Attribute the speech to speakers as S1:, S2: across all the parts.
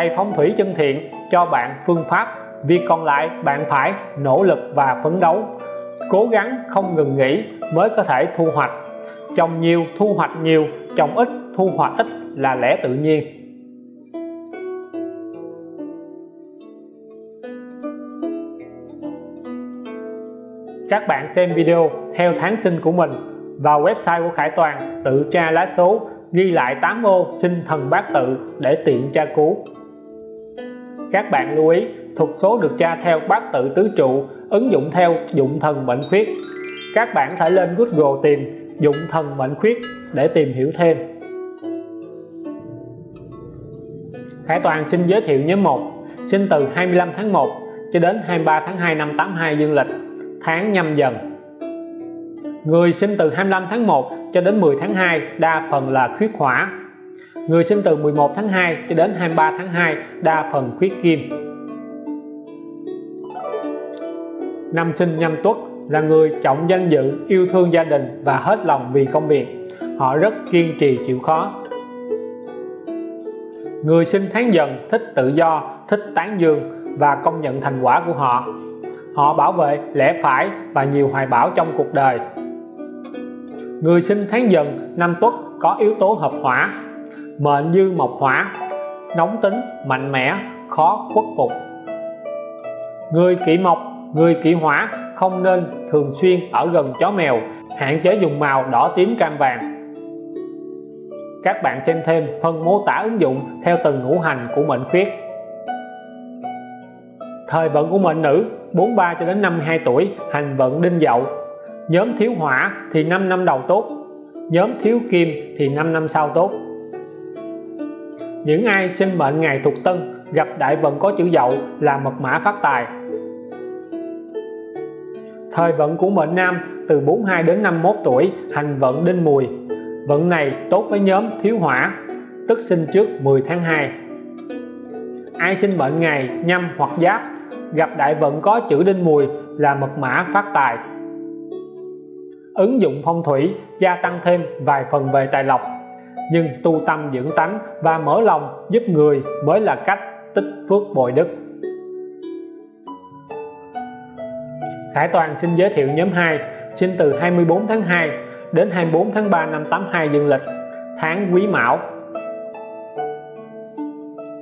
S1: thầy phong thủy chân thiện cho bạn phương pháp việc còn lại bạn phải nỗ lực và phấn đấu. Cố gắng không ngừng nghỉ mới có thể thu hoạch. Trồng nhiều, thu hoạch nhiều, trồng ít, thu hoạch ít là lẽ tự nhiên. Các bạn xem video theo tháng sinh của mình vào website của Khải Toàn, tự tra lá số, ghi lại 8 ô sinh thần bát tự để tiện tra cứu các bạn lưu ý, thuật số được tra theo bát tự tứ trụ, ứng dụng theo dụng thần mệnh khuyết. Các bạn thể lên Google tìm dụng thần mệnh khuyết để tìm hiểu thêm. Khải Toàn xin giới thiệu nhóm 1 sinh từ 25 tháng 1 cho đến 23 tháng 2 năm 82 dương lịch, tháng nhâm dần. Người sinh từ 25 tháng 1 cho đến 10 tháng 2 đa phần là khuyết hỏa người sinh từ 11 tháng 2 cho đến 23 tháng 2 đa phần khuyết kim năm sinh nhâm tuất là người trọng danh dự, yêu thương gia đình và hết lòng vì công việc. Họ rất kiên trì chịu khó. Người sinh tháng dần thích tự do, thích tán dương và công nhận thành quả của họ. Họ bảo vệ lẽ phải và nhiều hoài bão trong cuộc đời. Người sinh tháng dần năm tuất có yếu tố hợp hỏa mệnh dư mộc hỏa, nóng tính, mạnh mẽ, khó khuất phục. Người kỵ mộc, người kỵ hỏa không nên thường xuyên ở gần chó mèo, hạn chế dùng màu đỏ tím cam vàng. Các bạn xem thêm phần mô tả ứng dụng theo từng ngũ hành của mệnh khuyết. Thời vận của mệnh nữ 43 cho đến 52 tuổi, hành vận đinh dậu. Nhóm thiếu hỏa thì 5 năm đầu tốt, nhóm thiếu kim thì 5 năm sau tốt những ai sinh mệnh ngày thuộc tân, gặp đại vận có chữ dậu là mật mã phát tài. Thời vận của mệnh nam từ 42 đến 51 tuổi, hành vận đinh mùi. Vận này tốt với nhóm thiếu hỏa, tức sinh trước 10 tháng 2 ai sinh mệnh ngày nhâm hoặc giáp, gặp đại vận có chữ đinh mùi là mật mã phát tài. Ứng dụng phong thủy, gia tăng thêm vài phần về tài lộc nhưng tu tâm dưỡng tánh và mở lòng giúp người mới là cách tích phước bồi đức. Khải Toàn xin giới thiệu nhóm 2 sinh từ 24 tháng 2 đến 24 tháng 3 năm 82 dương lịch, tháng Quý Mão.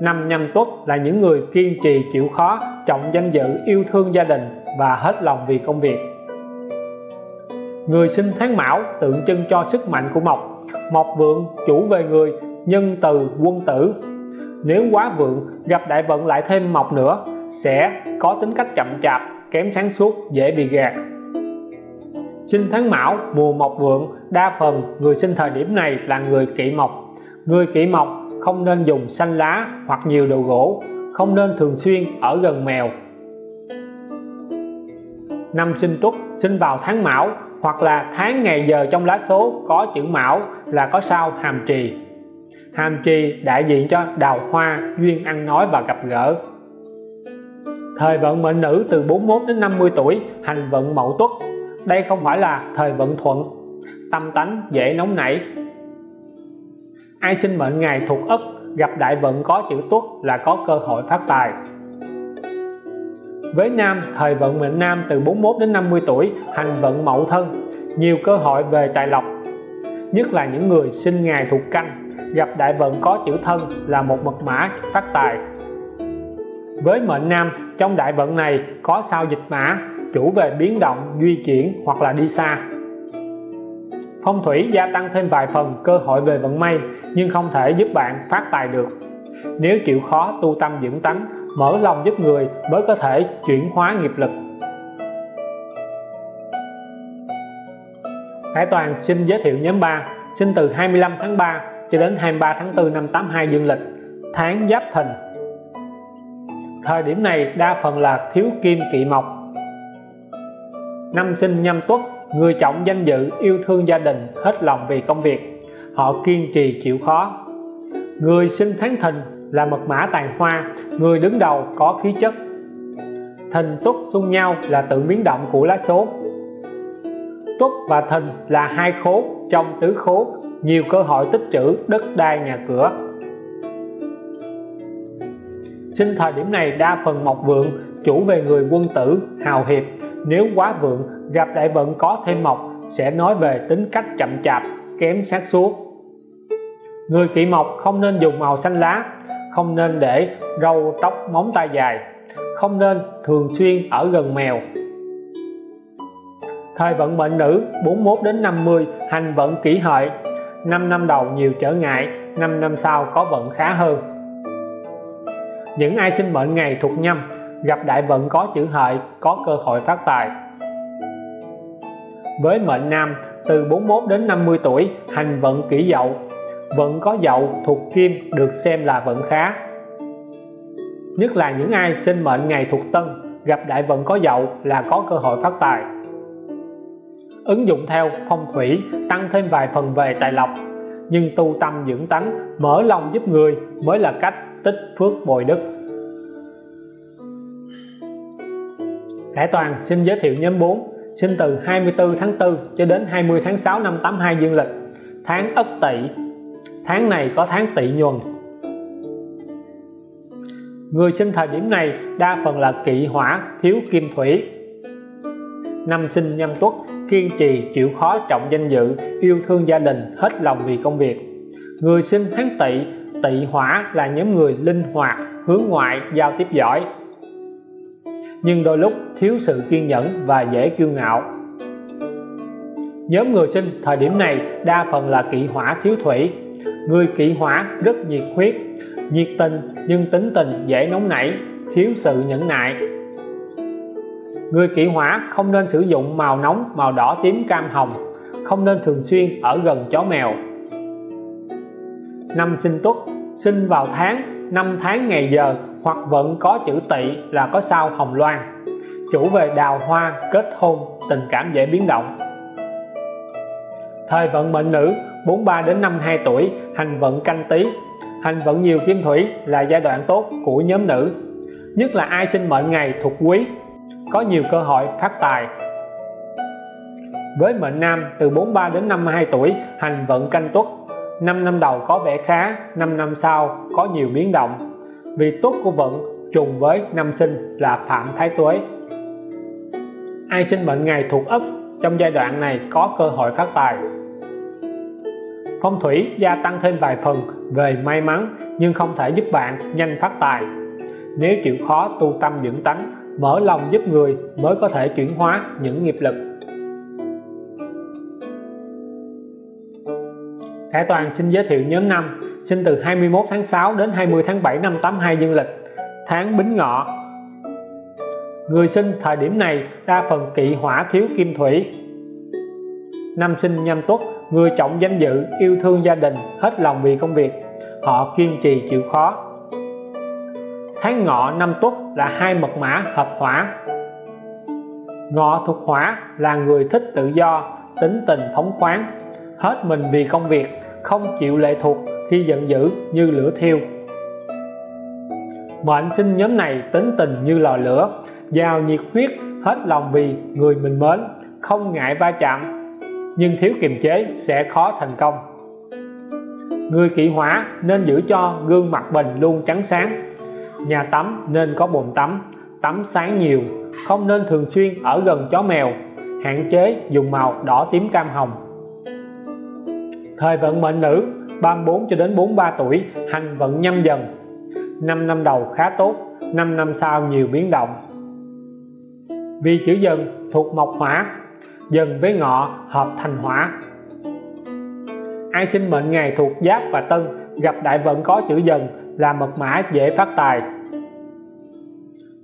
S1: Năm nhâm tuất là những người kiên trì chịu khó, trọng danh dự, yêu thương gia đình và hết lòng vì công việc. Người sinh tháng mão tượng trưng cho sức mạnh của mộc mộc vượng chủ về người, nhân từ quân tử. Nếu quá vượng gặp đại vận lại thêm mộc nữa, sẽ có tính cách chậm chạp, kém sáng suốt, dễ bị gạt. Sinh tháng mão, mùa mộc vượng, đa phần người sinh thời điểm này là người kỵ mộc. Người kỵ mộc không nên dùng xanh lá hoặc nhiều đồ gỗ, không nên thường xuyên ở gần mèo. Năm sinh tuất sinh vào tháng mão hoặc là tháng ngày giờ trong lá số có chữ mão là có sao hàm trì. Hàm trì đại diện cho đào hoa, duyên ăn nói và gặp gỡ. Thời vận mệnh nữ từ 41 đến 50 tuổi, hành vận mậu tuất. Đây không phải là thời vận thuận. Tâm tánh dễ nóng nảy. Ai sinh mệnh ngày thuộc ất gặp đại vận có chữ tuất là có cơ hội phát tài với nam, thời vận mệnh nam từ 41 đến 50 tuổi, hành vận mậu thân. Nhiều cơ hội về tài lộc. Nhất là những người sinh ngày thuộc canh, gặp đại vận có chữ thân là một mật mã phát tài. Với mệnh nam, trong đại vận này có sao dịch mã, chủ về biến động, di chuyển hoặc là đi xa. Phong thủy gia tăng thêm vài phần cơ hội về vận may, nhưng không thể giúp bạn phát tài được. Nếu chịu khó tu tâm dưỡng tánh mở lòng giúp người mới có thể chuyển hóa nghiệp lực. Hải Toàn xin giới thiệu nhóm 3 sinh từ 25 tháng 3 cho đến 23 tháng 4 năm 82 dương lịch, tháng Giáp Thìn. Thời điểm này đa phần là thiếu kim kỵ mộc. Năm sinh nhâm tuất, người trọng danh dự, yêu thương gia đình, hết lòng vì công việc, họ kiên trì chịu khó. Người sinh tháng thìn là mật mã tài hoa. Người đứng đầu có khí chất. Thìn tuất xung nhau là tự biến động của lá số. Tuất và thìn là hai khố trong tứ khố, nhiều cơ hội tích trữ đất đai nhà cửa. Sinh thời điểm này đa phần mộc vượng, chủ về người quân tử, hào hiệp. Nếu quá vượng, gặp đại vận có thêm mộc, sẽ nói về tính cách chậm chạp, kém sát suốt người kỵ mộc không nên dùng màu xanh lá không nên để râu tóc móng tay dài. Không nên thường xuyên ở gần mèo. Thời vận mệnh nữ 41 đến 50 hành vận kỷ hợi. 5 năm đầu nhiều trở ngại 5 năm sau có vận khá hơn. Những ai sinh mệnh ngày thuộc nhâm, gặp đại vận có chữ hợi, có cơ hội phát tài. Với mệnh nam, từ 41 đến 50 tuổi, hành vận kỷ dậu vận có dậu thuộc kim được xem là vận khá. Nhất là những ai sinh mệnh ngày thuộc tân, gặp đại vận có dậu là có cơ hội phát tài. Ứng dụng theo phong thủy, tăng thêm vài phần về tài lộc, nhưng tu tâm dưỡng tánh, mở lòng giúp người mới là cách tích phước bồi đức. Khải Toàn xin giới thiệu nhóm 4 sinh từ 24 tháng 4 cho đến 20 tháng 6 năm 82 dương lịch, tháng Ất Tỵ tháng này có tháng Tỵ nhuần. Người sinh thời điểm này đa phần là kỵ hỏa, thiếu kim thủy. Năm sinh nhâm tuất, kiên trì, chịu khó, trọng danh dự, yêu thương gia đình, hết lòng vì công việc. Người sinh tháng tỵ tỵ hỏa là nhóm người linh hoạt, hướng ngoại, giao tiếp giỏi. Nhưng đôi lúc thiếu sự kiên nhẫn và dễ kiêu ngạo. Nhóm người sinh thời điểm này đa phần là kỵ hỏa, thiếu thủy người kỵ hỏa rất nhiệt huyết, nhiệt tình nhưng tính tình dễ nóng nảy, thiếu sự nhẫn nại. Người kỵ hỏa không nên sử dụng màu nóng, màu đỏ tím cam hồng, không nên thường xuyên ở gần chó mèo. Năm sinh tuất, sinh vào tháng, năm tháng ngày giờ, hoặc vẫn có chữ tỵ là có sao hồng loan. Chủ về đào hoa, kết hôn, tình cảm dễ biến động. Thời vận mệnh nữ 43 đến 52 tuổi hành vận canh tí. Hành vận nhiều kim thủy là giai đoạn tốt của nhóm nữ, nhất là ai sinh mệnh ngày thuộc quý, có nhiều cơ hội phát tài. Với mệnh nam từ 43 đến 52 tuổi, hành vận canh tuất. 5 năm đầu có vẻ khá 5 năm sau có nhiều biến động. Vì tuất của vận trùng với năm sinh là phạm thái tuế. Ai sinh mệnh ngày thuộc ất, trong giai đoạn này có cơ hội phát tài phong thủy gia tăng thêm vài phần về may mắn, nhưng không thể giúp bạn nhanh phát tài. Nếu chịu khó tu tâm dưỡng tánh, mở lòng giúp người mới có thể chuyển hóa những nghiệp lực. Khải Toàn xin giới thiệu nhóm năm, sinh từ 21 tháng 6 đến 20 tháng 7 năm 82 dương lịch, tháng Bính Ngọ. Người sinh thời điểm này đa phần kỵ hỏa thiếu kim thủy. Năm sinh nhâm tuất người trọng danh dự, yêu thương gia đình, hết lòng vì công việc. Họ kiên trì chịu khó. Tháng ngọ năm tuất là hai mật mã hợp hỏa. Ngọ thuộc hỏa là người thích tự do, tính tình phóng khoáng. Hết mình vì công việc, không chịu lệ thuộc khi giận dữ như lửa thiêu. Mệnh sinh nhóm này tính tình như lò lửa, giàu nhiệt huyết, hết lòng vì người mình mến, không ngại va chạm nhưng thiếu kiềm chế sẽ khó thành công. Người kỵ hỏa nên giữ cho gương mặt mình luôn trắng sáng. Nhà tắm nên có bồn tắm tắm sáng nhiều, không nên thường xuyên ở gần chó mèo, hạn chế dùng màu đỏ tím cam hồng. Thời vận mệnh nữ 34 cho đến 43 tuổi, hành vận nhâm dần. 5 năm đầu khá tốt 5 năm sau nhiều biến động. Vì chữ dần thuộc mộc hỏa dần với ngọ hợp thành hỏa. Ai sinh mệnh ngày thuộc giáp và tân, gặp đại vận có chữ dần, là mật mã dễ phát tài.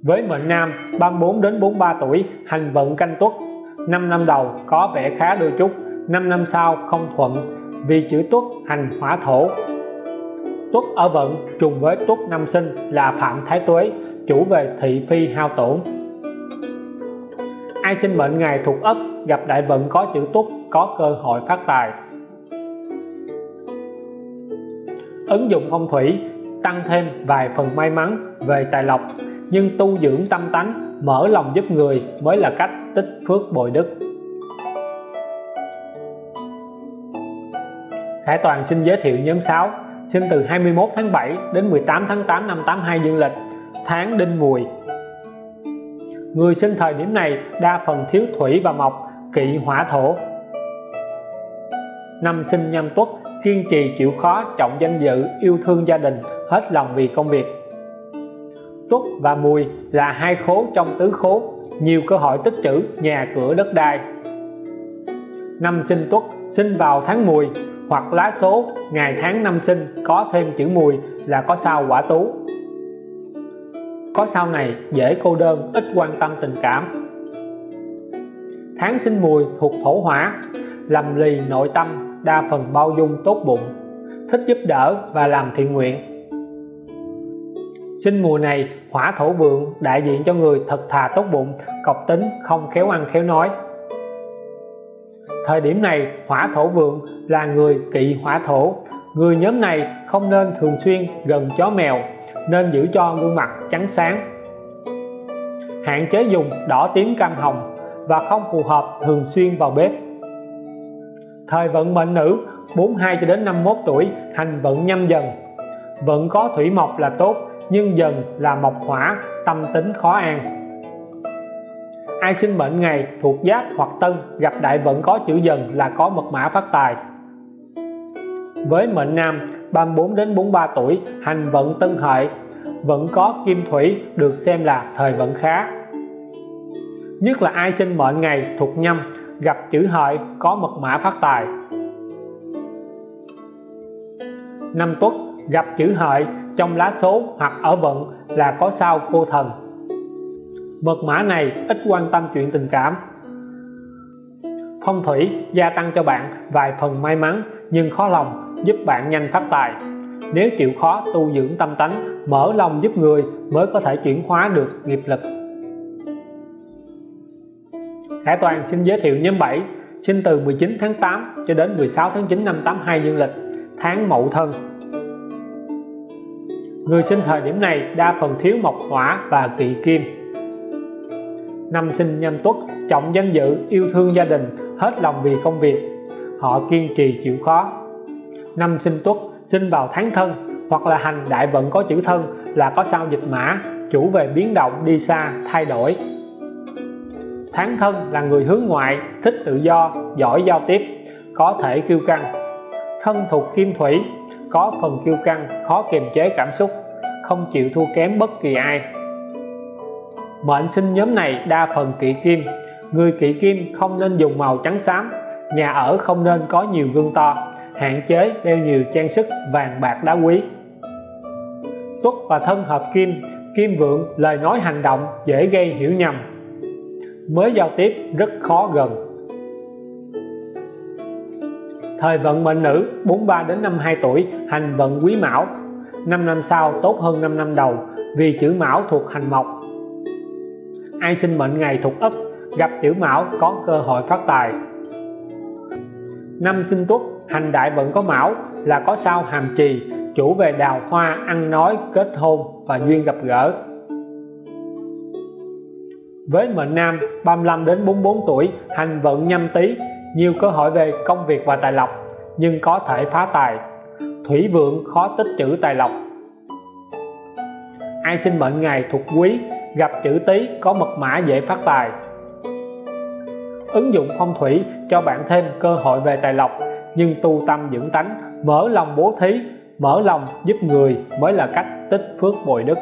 S1: Với mệnh nam 34 đến 43 tuổi, hành vận canh tuất. 5 năm đầu, có vẻ khá đôi chút 5 năm sau, không thuận, vì chữ tuất hành hỏa thổ. Tuất ở vận, trùng với tuất năm sinh, là phạm thái tuế, chủ về thị phi hao tổn ai sinh mệnh ngày thuộc ất, gặp đại vận có chữ tuất, có cơ hội phát tài. Ứng dụng phong thủy, tăng thêm vài phần may mắn về tài lộc, nhưng tu dưỡng tâm tánh, mở lòng giúp người mới là cách tích phước bồi đức. Khải Toàn xin giới thiệu nhóm 6 sinh từ 21 tháng 7 đến 18 tháng 8 năm 82 dương lịch, tháng đinh mùi người sinh thời điểm này đa phần thiếu thủy và mộc, kỵ hỏa thổ. Năm sinh nhâm tuất, kiên trì chịu khó, trọng danh dự, yêu thương gia đình, hết lòng vì công việc. Tuất và mùi là hai khố trong tứ khố, nhiều cơ hội tích trữ nhà cửa đất đai. Năm sinh tuất, sinh vào tháng mùi, hoặc lá số, ngày tháng năm sinh, có thêm chữ mùi là có sao quả tú có sau này dễ cô đơn, ít quan tâm tình cảm. Tháng sinh mùi thuộc thổ hỏa, lầm lì nội tâm, đa phần bao dung tốt bụng, thích giúp đỡ và làm thiện nguyện. Sinh mùa này, hỏa thổ vượng đại diện cho người thật thà tốt bụng, cọc tính, không khéo ăn khéo nói. Thời điểm này, hỏa thổ vượng là người kỵ hỏa thổ. Người nhóm này không nên thường xuyên gần chó mèo nên giữ cho gương mặt trắng sáng. Hạn chế dùng đỏ tím cam hồng và không phù hợp thường xuyên vào bếp. Thời vận mệnh nữ 42 cho đến 51 tuổi hành vận nhâm dần. Vận có thủy mộc là tốt, nhưng dần là mộc hỏa, tâm tính khó an. Ai sinh mệnh ngày thuộc giáp hoặc tân gặp đại vận có chữ dần là có mật mã phát tài với mệnh nam 34 đến 43 tuổi, hành vận tân hợi, vẫn có kim thủy, được xem là thời vận khá. Nhất là ai sinh mệnh ngày thuộc nhâm, gặp chữ hợi, có mật mã phát tài. Năm tuất, gặp chữ hợi, trong lá số hoặc ở vận là có sao cô thần. Mật mã này ít quan tâm chuyện tình cảm. Phong thủy gia tăng cho bạn vài phần may mắn, nhưng khó lòng giúp bạn nhanh phát tài. Nếu chịu khó tu dưỡng tâm tánh, mở lòng giúp người mới có thể chuyển hóa được nghiệp lực. Hải Toàn xin giới thiệu nhóm 7 sinh từ 19 tháng 8 cho đến 16 tháng 9 năm 82 dương lịch, tháng Mậu Thân. Người sinh thời điểm này đa phần thiếu mộc hỏa và kỵ kim. Năm sinh nhâm tuất, trọng danh dự, yêu thương gia đình, hết lòng vì công việc, họ kiên trì chịu khó năm sinh tuất sinh vào tháng thân, hoặc là hành đại vận có chữ thân là có sao dịch mã, chủ về biến động đi xa, thay đổi. Tháng thân là người hướng ngoại, thích tự do, giỏi giao tiếp, có thể kiêu căng. Thân thuộc kim thủy, có phần kiêu căng, khó kiềm chế cảm xúc, không chịu thua kém bất kỳ ai. Mệnh sinh nhóm này đa phần kỵ kim, người kỵ kim không nên dùng màu trắng xám, nhà ở không nên có nhiều gương to hạn chế đeo nhiều trang sức vàng bạc đá quý. Tuất và thân hợp kim kim vượng, lời nói hành động dễ gây hiểu nhầm. Mới giao tiếp rất khó gần. Thời vận mệnh nữ 43 đến 52 tuổi, hành vận quý mão. 5 năm sau, tốt hơn 5 năm đầu, vì chữ mão thuộc hành mộc. Ai sinh mệnh ngày thuộc ất, gặp chữ mão có cơ hội phát tài. Năm sinh tuất hành đại vận có mão, là có sao hàm trì, chủ về đào hoa ăn nói, kết hôn và duyên gặp gỡ. Với mệnh nam 35 đến 44 tuổi, hành vận nhâm tý, nhiều cơ hội về công việc và tài lộc, nhưng có thể phá tài. Thủy vượng khó tích trữ tài lộc. Ai sinh mệnh ngày thuộc quý, gặp chữ tý có mật mã dễ phát tài. Ứng dụng phong thủy cho bạn thêm cơ hội về tài lộc nhưng tu tâm dưỡng tánh, mở lòng bố thí, mở lòng giúp người mới là cách tích phước bồi đức.